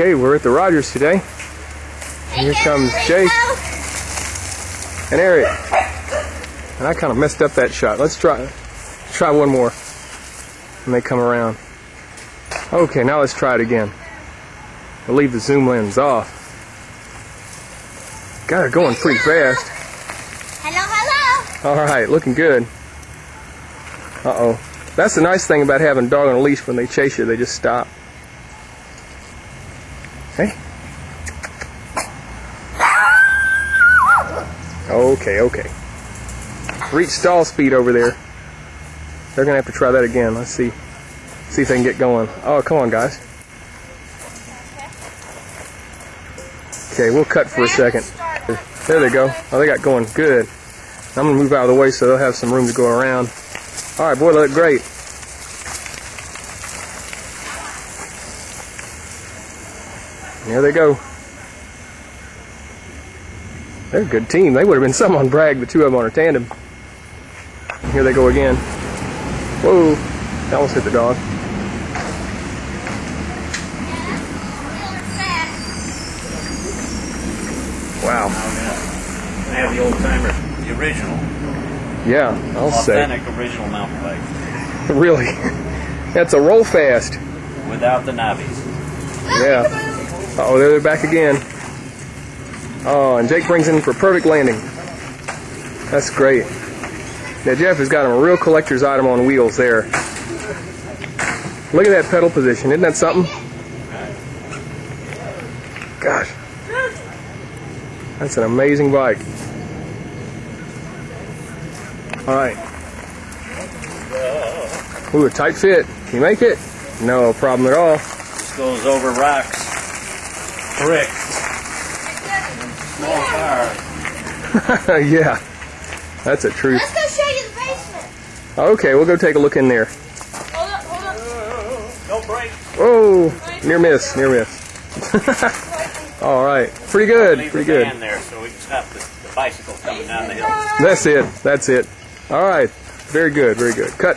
Okay, we're at the Rogers today. Here comes Jake and Erick. And I kind of messed up that shot. Let's try try one more. When they come around. Okay, now let's try it again. We'll leave the zoom lens off. Got her going pretty fast. Hello, hello. All right, looking good. Uh-oh. That's the nice thing about having a dog on a leash. When they chase you, they just stop. Hey. Okay, okay. Reach stall speed over there. They're gonna have to try that again. Let's see. See if they can get going. Oh, come on, guys. Okay, we'll cut for a second. There they go. Oh, they got going good. I'm gonna move out of the way so they'll have some room to go around. All right, boy, they look great. There they go. They're a good team. They would have been some on brag, the two of them on a tandem. Here they go again. Whoa, that almost hit the dog. Wow. They have the old timer, the original, Yeah, I'll say. authentic original mountain bike Really. That's a Rollfast. without the knobbies. Yeah. Oh, there they're back again. Oh, and Jake brings in for perfect landing. That's great. Now Jeff has got him a real collector's item on wheels there. Look at that pedal position. Isn't that something? Gosh. That's an amazing bike. All right. Ooh, a tight fit. Can you make it? No problem at all. This goes over rocks, bricks, small cars. yeah, that's a truth. Let's go show you the basement. Okay, we'll go take a look in there. Hold up, hold up. Don't break. Oh, near miss, near miss. All right, pretty good, pretty good. van there so we can stop the, the bicycle coming down the hill. That's it, that's it. All right, very good, very good. Cut.